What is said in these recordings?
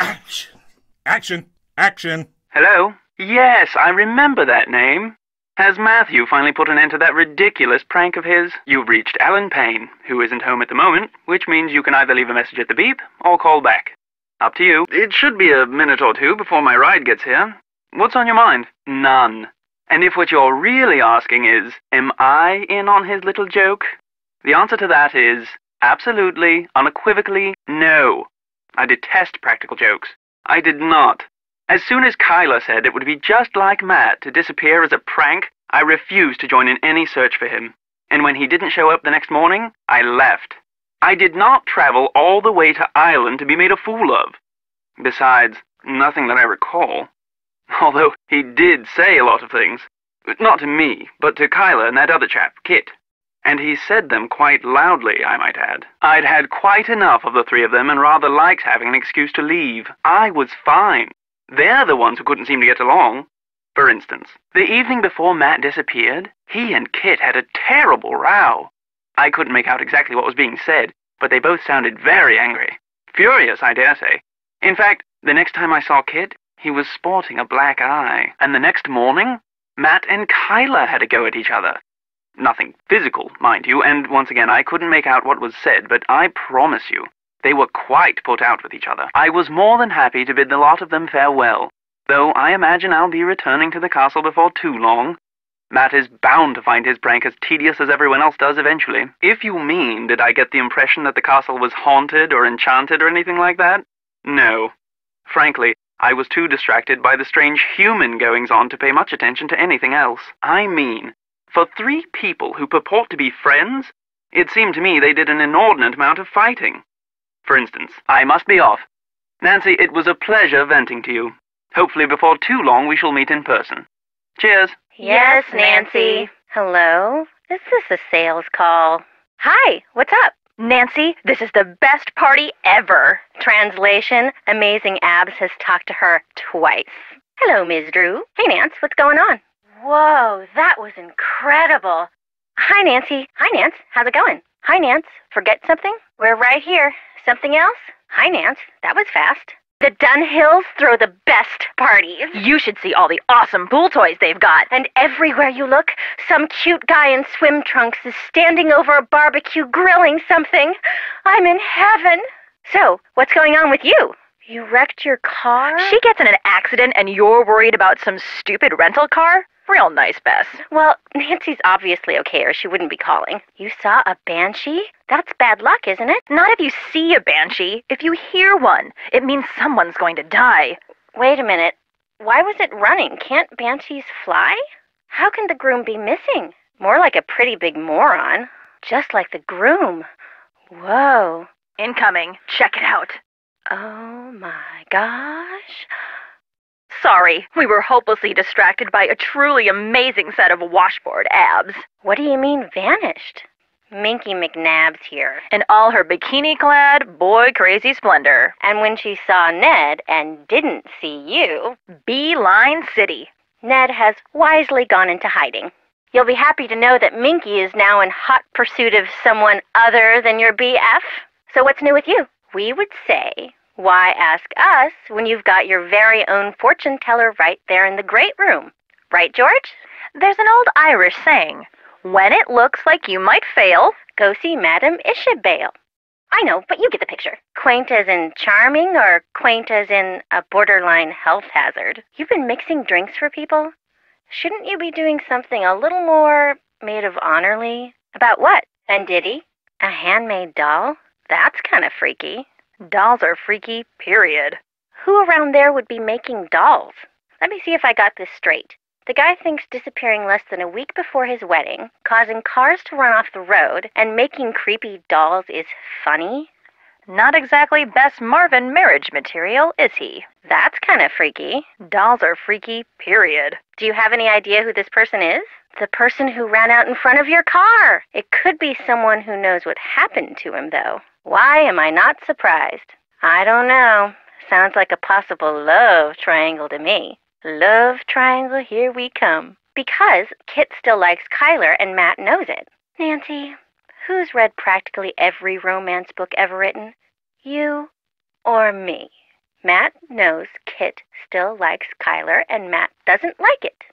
Action. Action. Action. Hello? Yes, I remember that name. Has Matthew finally put an end to that ridiculous prank of his? You've reached Alan Payne, who isn't home at the moment, which means you can either leave a message at the beep or call back. Up to you. It should be a minute or two before my ride gets here. What's on your mind? None. And if what you're really asking is, am I in on his little joke? The answer to that is absolutely, unequivocally, no. I detest practical jokes. I did not. As soon as Kyler said it would be just like Matt to disappear as a prank, I refused to join in any search for him. And when he didn't show up the next morning, I left. I did not travel all the way to Ireland to be made a fool of. Besides, nothing that I recall. Although he did say a lot of things. Not to me, but to Kyler and that other chap, Kit. And he said them quite loudly, I might add. I'd had quite enough of the three of them and rather liked having an excuse to leave. I was fine. They're the ones who couldn't seem to get along. For instance, the evening before Matt disappeared, he and Kit had a terrible row. I couldn't make out exactly what was being said, but they both sounded very angry. Furious, I dare say. In fact, the next time I saw Kit, he was sporting a black eye. And the next morning, Matt and Kyler had a go at each other. Nothing physical, mind you, and once again, I couldn't make out what was said, but I promise you, they were quite put out with each other. I was more than happy to bid the lot of them farewell, though I imagine I'll be returning to the castle before too long. Matt is bound to find his prank as tedious as everyone else does eventually. If you mean, did I get the impression that the castle was haunted or enchanted or anything like that? No. Frankly, I was too distracted by the strange human goings on to pay much attention to anything else. I mean, for three people who purport to be friends, it seemed to me they did an inordinate amount of fighting. For instance, I must be off. Nancy, it was a pleasure venting to you. Hopefully before too long we shall meet in person. Cheers. Yes, Nancy. Hello? Is this a sales call? Hi, what's up? Nancy, this is the best party ever. Translation Amazing Abs has talked to her twice. Hello, Ms. Drew. Hey, Nance, what's going on? Whoa, that was incredible. Hi, Nancy. Hi, Nance. How's it going? Hi, Nance. Forget something? We're right here. Something else? Hi, Nance. That was fast. The Dunhills throw the best parties. You should see all the awesome pool toys they've got. And everywhere you look, some cute guy in swim trunks is standing over a barbecue grilling something. I'm in heaven. So, what's going on with you? You wrecked your car? She gets in an accident and you're worried about some stupid rental car? Real nice, Bess. Well, Nancy's obviously okay or she wouldn't be calling. You saw a banshee? That's bad luck, isn't it? Not if you see a banshee. If you hear one, it means someone's going to die. Wait a minute. Why was it running? Can't banshees fly? How can the groom be missing? More like a pretty big moron. Just like the groom. Whoa. Incoming. Check it out. Oh my gosh. Sorry, we were hopelessly distracted by a truly amazing set of washboard abs. What do you mean vanished? Minky McNabb's here. In all her bikini clad, boy crazy splendor. And when she saw Ned and didn't see you, Beeline City. Ned has wisely gone into hiding. You'll be happy to know that Minky is now in hot pursuit of someone other than your BF. So what's new with you? We would say, why ask us when you've got your very own fortune teller right there in the great room? Right, George? There's an old Irish saying, when it looks like you might fail, Go see Madame Ishabelle. I know, but you get the picture. Quaint as in charming or quaint as in a borderline health hazard? You've been mixing drinks for people? Shouldn't you be doing something a little more maid of honorly? About what? And did he? A handmade doll? That's kind of freaky. Dolls are freaky, period. Who around there would be making dolls? Let me see if I got this straight. The guy thinks disappearing less than a week before his wedding, causing cars to run off the road, and making creepy dolls is funny? Not exactly best Marvin marriage material, is he? That's kind of freaky. Dolls are freaky, period. Do you have any idea who this person is? The person who ran out in front of your car. It could be someone who knows what happened to him, though. Why am I not surprised? I don't know. Sounds like a possible love triangle to me. Love triangle, here we come. Because Kit still likes Kyler and Matt knows it. Nancy, who's read practically every romance book ever written? You or me? Matt knows Kit still likes Kyler, and Matt doesn't like it.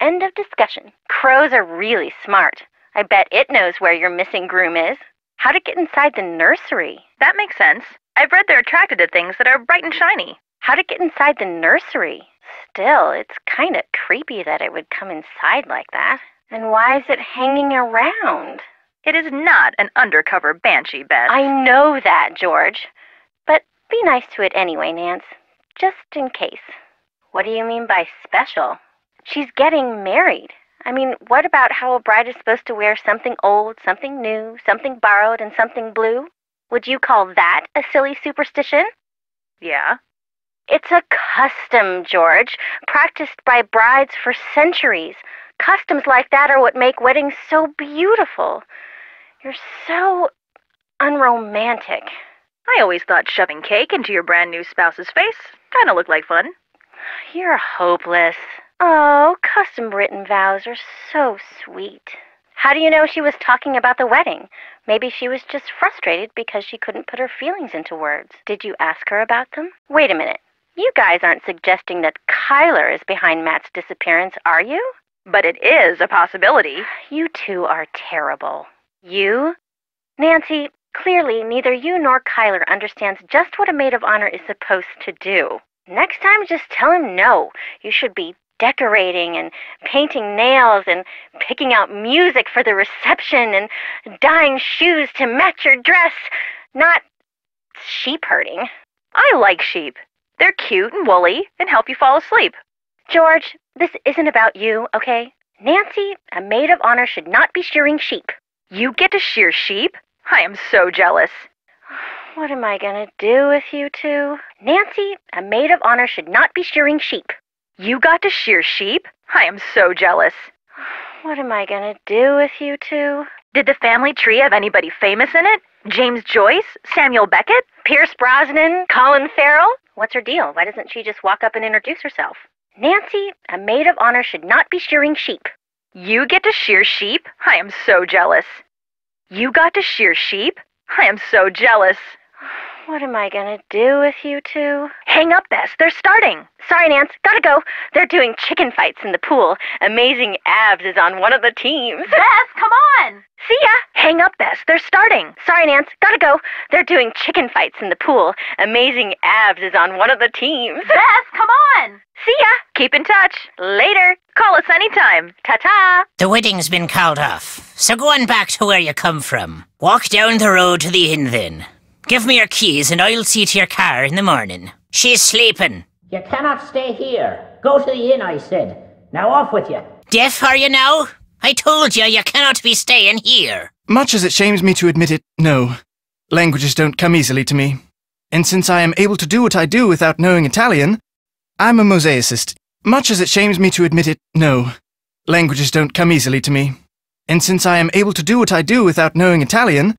End of discussion. Crows are really smart. I bet it knows where your missing groom is. How to get inside the nursery. That makes sense. I've read they're attracted to things that are bright and shiny. How to get inside the nursery. Still, it's kind of creepy that it would come inside like that. And why is it hanging around? It is not an undercover banshee, Bess. I know that, George. But be nice to it anyway, Nance. Just in case. What do you mean by special? She's getting married. I mean, what about how a bride is supposed to wear something old, something new, something borrowed, and something blue? Would you call that a silly superstition? Yeah. It's a custom, George, practiced by brides for centuries. Customs like that are what make weddings so beautiful. You're so unromantic. I always thought shoving cake into your brand new spouse's face kind of looked like fun. You're hopeless. Oh, custom written vows are so sweet. How do you know she was talking about the wedding? Maybe she was just frustrated because she couldn't put her feelings into words. Did you ask her about them? Wait a minute. You guys aren't suggesting that Kyler is behind Matt's disappearance, are you? But it is a possibility. You two are terrible. You? Nancy, clearly neither you nor Kyler understands just what a maid of honor is supposed to do. Next time, just tell him no. You should be decorating and painting nails and picking out music for the reception and dyeing shoes to match your dress, not sheep herding. I like sheep. They're cute and woolly and help you fall asleep. George, this isn't about you, okay? Nancy, a maid of honor, should not be shearing sheep. You get to shear sheep? I am so jealous. What am I gonna do with you two? Nancy, a maid of honor, should not be shearing sheep. You got to shear sheep? I am so jealous. What am I gonna do with you two? Did the family tree have anybody famous in it? James Joyce? Samuel Beckett? Pierce Brosnan? Colin Farrell? What's her deal? Why doesn't she just walk up and introduce herself? Nancy, a maid of honor, should not be shearing sheep. You get to shear sheep? I am so jealous. You got to shear sheep? I am so jealous. What am I gonna do with you two? Hang up, Bess. They're starting. Sorry, Nance. Gotta go. They're doing chicken fights in the pool. Amazing Abs is on one of the teams. Bess, come on. See ya. Hang up, Bess. They're starting. Sorry, Nance. Gotta go. They're doing chicken fights in the pool. Amazing Abs is on one of the teams. Bess, come on. See ya. Keep in touch. Later. Call us anytime. Ta ta. The wedding's been called off, so go on back to where you come from. Walk down the road to the inn then. Give me your keys and I'll see to your car in the morning. She's sleeping. You cannot stay here. Go to the inn, I said. Now off with you. Deaf are you now? I told you you cannot be staying here. Much as it shames me to admit it, no. Languages don't come easily to me. And since I am able to do what I do without knowing Italian, I'm a mosaicist. Much as it shames me to admit it, no. Languages don't come easily to me. And since I am able to do what I do without knowing Italian,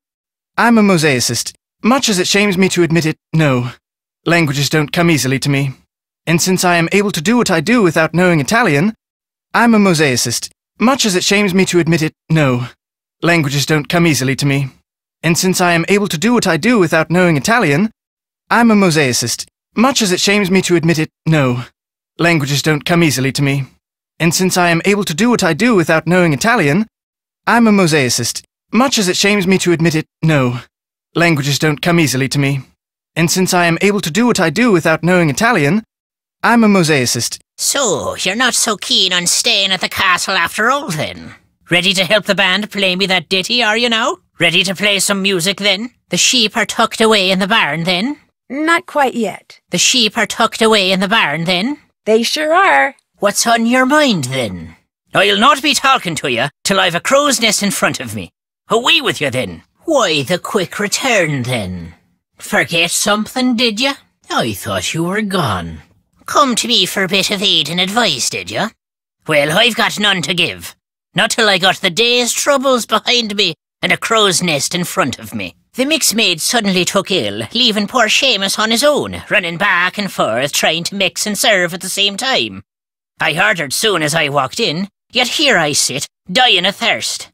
I'm a mosaicist. Much as it shames me to admit it, no. Languages don't come easily to me. And since I am able to do what I do without knowing Italian, I'm a mosaicist. Much as it shames me to admit it, no. Languages don't come easily to me. And since I am able to do what I do without knowing Italian, I'm a mosaicist. Much as it shames me to admit it, no. Languages don't come easily to me. And since I am able to do what I do without knowing Italian, I'm a mosaicist. Much as it shames me to admit it, no. Languages don't come easily to me. And since I am able to do what I do without knowing Italian, I'm a mosaicist. So, you're not so keen on staying at the castle after all then? Ready to help the band play me that ditty, are you now? Ready to play some music then? The sheep are tucked away in the barn then? Not quite yet. The sheep are tucked away in the barn then? They sure are. What's on your mind then? I'll not be talking to you till I've a crow's nest in front of me. Away with you then. Why the quick return then? Forget something, did you? I thought you were gone. Come to me for a bit of aid and advice, did you? Well, I've got none to give. Not till I got the day's troubles behind me and a crow's nest in front of me. The mix maid suddenly took ill, leaving poor Seamus on his own, running back and forth trying to mix and serve at the same time. I her soon as I walked in, yet here I sit, dying of thirst.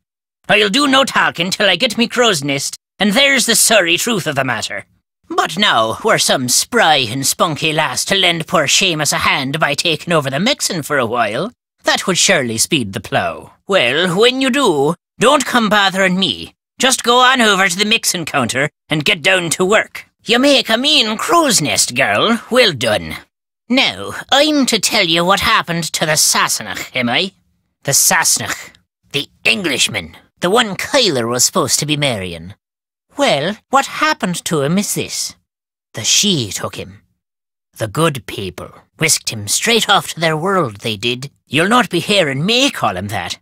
I'll do no talking till I get me crow's nest, and there's the sorry truth of the matter. But now, were some spry and spunky lass to lend poor Seamus a hand by taking over the mixing for a while, that would surely speed the plough. Well, when you do, don't come bothering me. Just go on over to the mixing counter and get down to work. You make a mean crow's nest, girl. Well done. Now, I'm to tell you what happened to the Sassenach, am I? The Sassenach. The Englishman. The one Kyler was supposed to be marrying. Well, what happened to him is this. The Sidhe took him. The good people whisked him straight off to their world, they did. You'll not be hearing me call him that.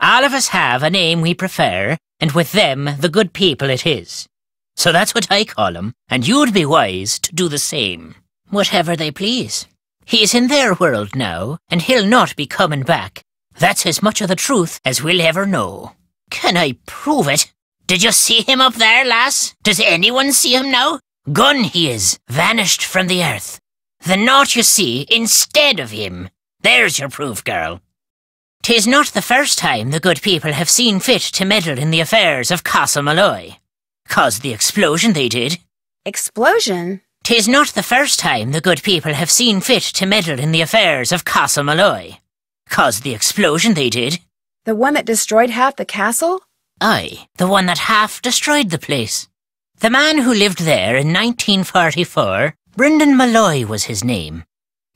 All of us have a name we prefer, and with them, the good people it is. So that's what I call him, and you'd be wise to do the same. Whatever they please. He's in their world now, and he'll not be coming back. That's as much of the truth as we'll ever know. Can I prove it? Did you see him up there, lass? Does anyone see him now? Gone he is, vanished from the earth. The naught you see instead of him. There's your proof, girl. 'Tis not the first time the good people have seen fit to meddle in the affairs of Castle Malloy. Caused the explosion they did. Explosion? 'Tis not the first time the good people have seen fit to meddle in the affairs of Castle Malloy. Caused the explosion they did. The one that destroyed half the castle? Aye, the one that half destroyed the place. The man who lived there in 1944, Brendan Malloy was his name.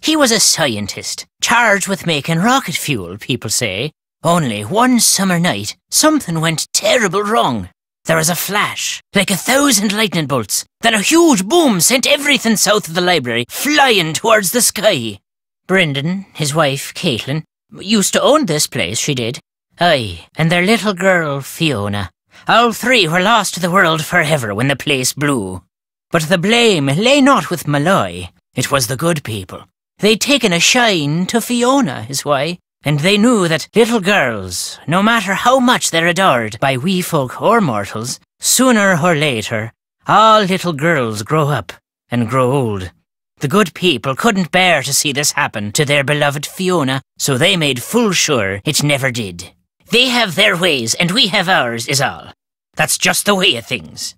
He was a scientist, charged with making rocket fuel, people say. Only one summer night, something went terrible wrong. There was a flash, like a thousand lightning bolts. Then a huge boom sent everything south of the library flying towards the sky. Brendan, his wife, Caitlin, used to own this place, she did. Aye, and their little girl, Fiona. All three were lost to the world forever when the place blew. But the blame lay not with Malloy, it was the good people. They'd taken a shine to Fiona, is why, and they knew that little girls, no matter how much they're adored by wee folk or mortals, sooner or later, all little girls grow up and grow old. The good people couldn't bear to see this happen to their beloved Fiona, so they made full sure it never did. They have their ways and we have ours, is all. That's just the way of things.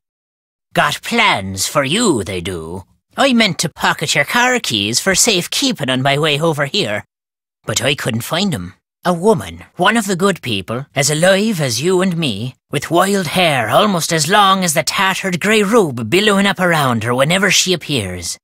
Got plans for you, they do. I meant to pocket your car keys for safe keeping on my way over here, but I couldn't find 'em. A woman, one of the good people, as alive as you and me, with wild hair almost as long as the tattered grey robe billowing up around her whenever she appears.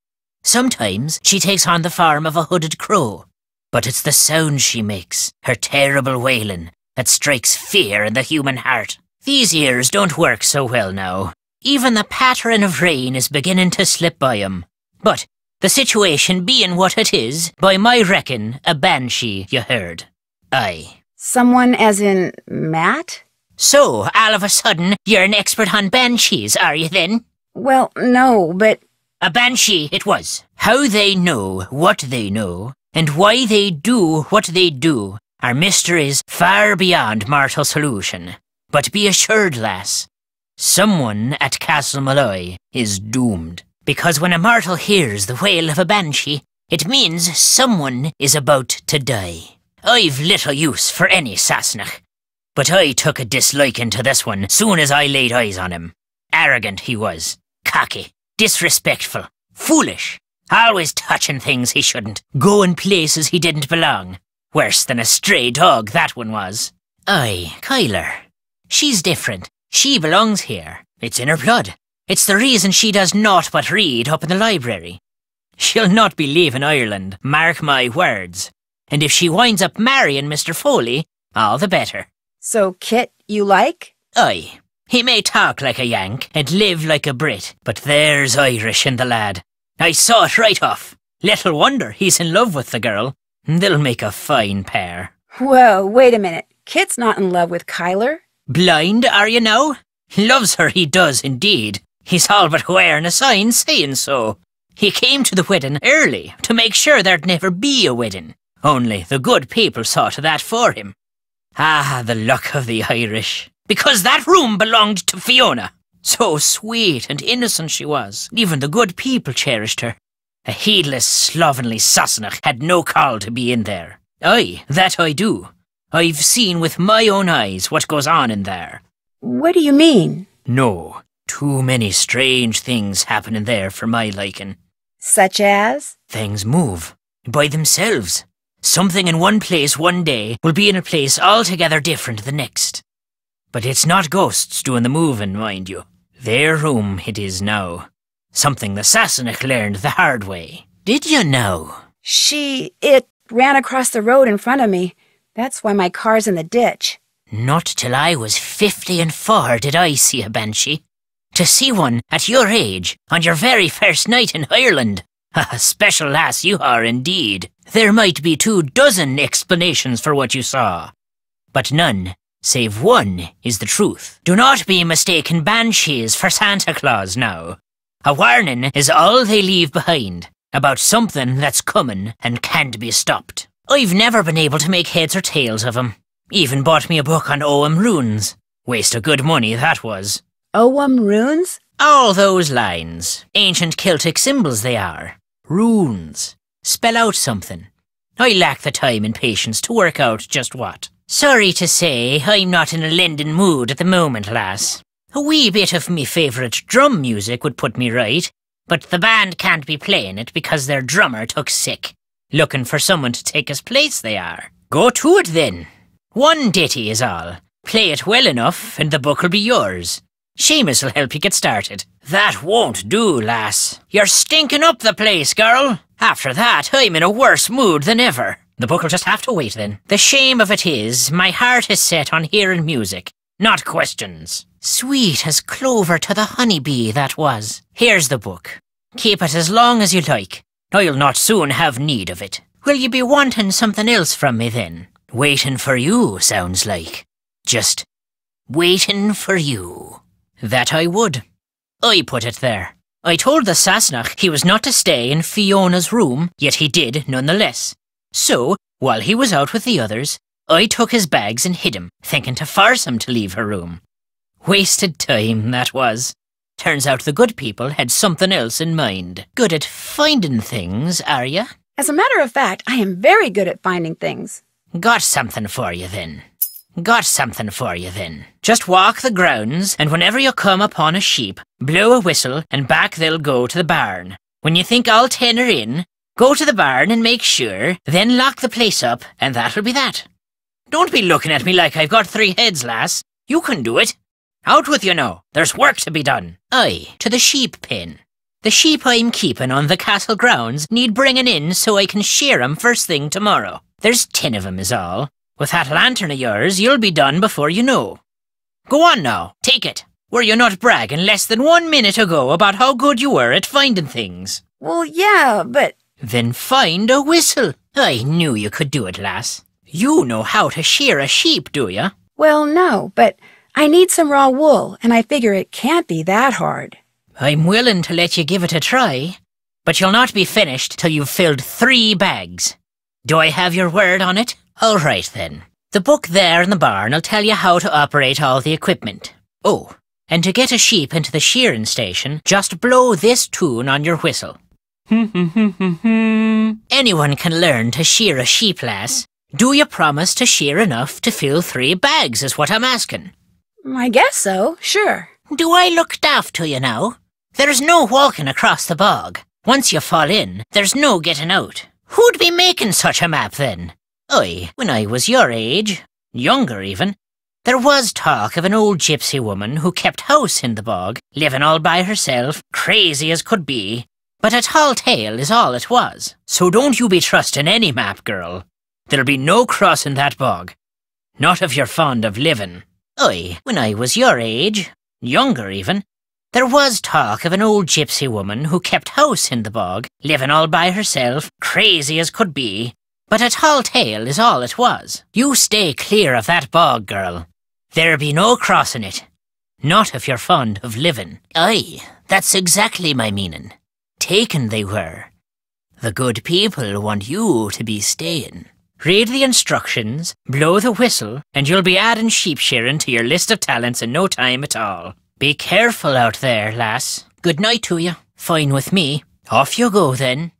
Sometimes she takes on the form of a hooded crow, but it's the sound she makes, her terrible wailing, that strikes fear in the human heart. These ears don't work so well now. Even the pattering of rain is beginning to slip by 'em. But the situation being what it is, by my reckon, a banshee, you heard. Aye. Someone as in Matt? So, all of a sudden, you're an expert on banshees, are you then? Well, no, but A banshee it was. How they know what they know, and why they do what they do, are mysteries far beyond mortal solution. But be assured, lass, someone at Castle Malloy is doomed. Because when a mortal hears the wail of a banshee, it means someone is about to die. I've little use for any Sassenach, but I took a disliking to this one soon as I laid eyes on him. Arrogant he was, cocky, disrespectful, foolish, always touching things he shouldn't, going places he didn't belong. Worse than a stray dog, that one was. Aye, Kyler. She's different. She belongs here. It's in her blood. It's the reason she does naught but read up in the library. She'll not be leaving Ireland, mark my words. And if she winds up marrying Mr. Foley, all the better. so Kit, you like? Aye, he may talk like a Yank and live like a Brit, but there's Irish in the lad. I saw it right off. Little wonder he's in love with the girl. They'll make a fine pair. Whoa, wait a minute. Kit's not in love with Kyler. Blind, are you now? Loves her, he does indeed. He's all but wearing a sign saying so. He came to the wedding early to make sure there'd never be a wedding. Only the good people saw to that for him. Ah, the luck of the Irish. Because that room belonged to Fiona. So sweet and innocent she was. Even the good people cherished her. A heedless, slovenly Sassenach had no call to be in there. Aye, that I do. I've seen with my own eyes what goes on in there. What do you mean? No, Too many strange things happen in there for my liking. Such as? Things move by themselves. Something in one place one day will be in a place altogether different the next. But it's not ghosts doing the moving, mind you. Their room it is now. Something the Sassenach learned the hard way. Did you know? She. it ran across the road in front of me. That's why my car's in the ditch. Not till I was fifty and four did I see a banshee. To see one at your age, on your very first night in Ireland. A special lass you are indeed. There might be two dozen explanations for what you saw. But none, save one, is the truth. Do not be mistaken banshees for Santa Claus now. A warning is all they leave behind about something that's coming and can't be stopped. I've never been able to make heads or tails of 'em. Even bought me a book on Ogham runes. Waste of good money, that was. Ogham runes? All those lines. Ancient Celtic symbols they are. Runes. Spell out something. I lack the time and patience to work out just what. Sorry to say, I'm not in a lending mood at the moment, lass. A wee bit of me favourite drum music would put me right, but the band can't be playing it because their drummer took sick. Looking for someone to take his place, they are. Go to it then. One ditty is all. Play it well enough, and the book'll be yours. Seamus will help you get started. That won't do, lass. You're stinking up the place, girl. After that, I'm in a worse mood than ever. The book'll just have to wait then. The shame of it is, my heart is set on hearing music, not questions. Sweet as clover to the honeybee that was. Here's the book. Keep it as long as you like. I'll not soon have need of it. Will you be wanting something else from me then? Waiting for you, sounds like. Just waiting for you. That I would. I put it there. I told the Sassenach he was not to stay in Fiona's room, yet he did nonetheless. So, while he was out with the others, I took his bags and hid him, thinking to force him to leave her room. Wasted time, that was. Turns out the good people had something else in mind. Good at finding things, are you? As a matter of fact, I am very good at finding things. Got something for you then. Got something for you then. Just walk the grounds, and whenever you come upon a sheep, blow a whistle, and back they'll go to the barn. When you think all ten are in, go to the barn and make sure, then lock the place up, and that'll be that. Don't be looking at me like I've got three heads, lass. You can do it. Out with you now. There's work to be done. Aye, to the sheep pen. The sheep I'm keeping on the castle grounds need bringing in so I can shear 'em first thing tomorrow. There's ten of 'em is all. With that lantern of yours, you'll be done before you know. Go on now, take it. Were you not bragging less than one minute ago about how good you were at finding things? Well, yeah, but. Then find a whistle. I knew you could do it, lass. You know how to shear a sheep, do you? Well, no, but I need some raw wool, and I figure it can't be that hard. I'm willing to let you give it a try, but you'll not be finished till you've filled three bags. Do I have your word on it? All right then. The book there in the barn will tell you how to operate all the equipment. Oh, and to get a sheep into the shearing station, just blow this tune on your whistle. Anyone can learn to shear a sheep, lass. Do you promise to shear enough to fill three bags, is what I'm asking. I guess so, sure. Do I look daft to you now? There's no walking across the bog. Once you fall in, there's no getting out. Who'd be making such a map then? I, when I was your age, younger even, there was talk of an old gypsy woman who kept house in the bog, living all by herself, crazy as could be. But a tall tale is all it was. So don't you be trusting any map, girl. There'll be no crossing that bog. Not if you're fond of living. I, when I was your age, younger even, there was talk of an old gypsy woman who kept house in the bog, living all by herself, crazy as could be. But a tall tale is all it was. You stay clear of that bog, girl. There be no crossing it. Not if you're fond of living. Aye, that's exactly my meaning. Taken they were. The good people want you to be staying. Read the instructions, blow the whistle, and you'll be adding sheep shearing to your list of talents in no time at all. Be careful out there, lass. Good night to you. Fine with me. Off you go then.